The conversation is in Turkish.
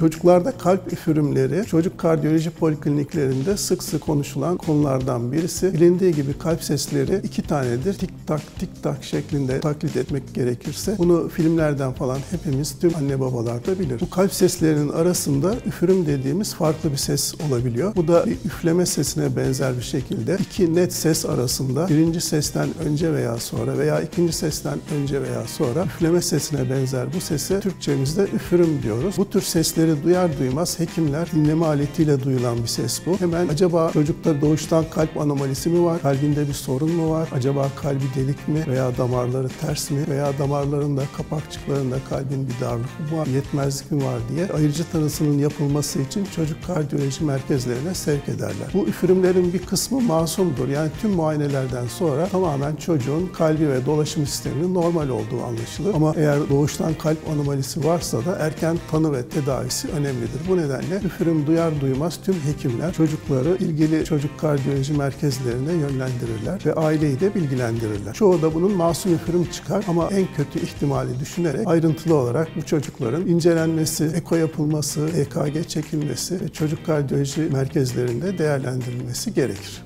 Çocuklarda kalp üfürümleri çocuk kardiyoloji polikliniklerinde sık sık konuşulan konulardan birisi. Bilindiği gibi kalp sesleri iki tanedir. Tik tak tik tak şeklinde taklit etmek gerekirse bunu filmlerden falan hepimiz tüm anne babalar da bilir. Bu kalp seslerinin arasında üfürüm dediğimiz farklı bir ses olabiliyor. Bu da bir üfleme sesine benzer bir şekilde iki net ses arasında birinci sesten önce veya sonra veya ikinci sesten önce veya sonra üfleme sesine benzer bu sese Türkçemizde üfürüm diyoruz. Bu tür sesleri duyar duymaz hekimler dinleme aletiyle duyulan bir ses bu. Hemen acaba çocukta doğuştan kalp anomalisi mi var? Kalbinde bir sorun mu var? Acaba kalbi delik mi veya damarları ters mi veya damarlarında kapakçıklarında kalbin bir darlık mı var? Yetmezlik mi var diye ayırıcı tanısının yapılması için çocuk kardiyoloji merkezlerine sevk ederler. Bu üfürümlerin bir kısmı masumdur. Yani tüm muayenelerden sonra tamamen çocuğun kalbi ve dolaşım sisteminin normal olduğu anlaşılır. Ama eğer doğuştan kalp anomalisi varsa da erken tanı ve tedavisi önemlidir. Bu nedenle üfürüm duyar duymaz tüm hekimler çocukları ilgili çocuk kardiyoloji merkezlerine yönlendirirler ve aileyi de bilgilendirirler. Çoğu da bunun masum üfürüm çıkar ama en kötü ihtimali düşünerek ayrıntılı olarak bu çocukların incelenmesi, eko yapılması, EKG çekilmesi ve çocuk kardiyoloji merkezlerinde değerlendirilmesi gerekir.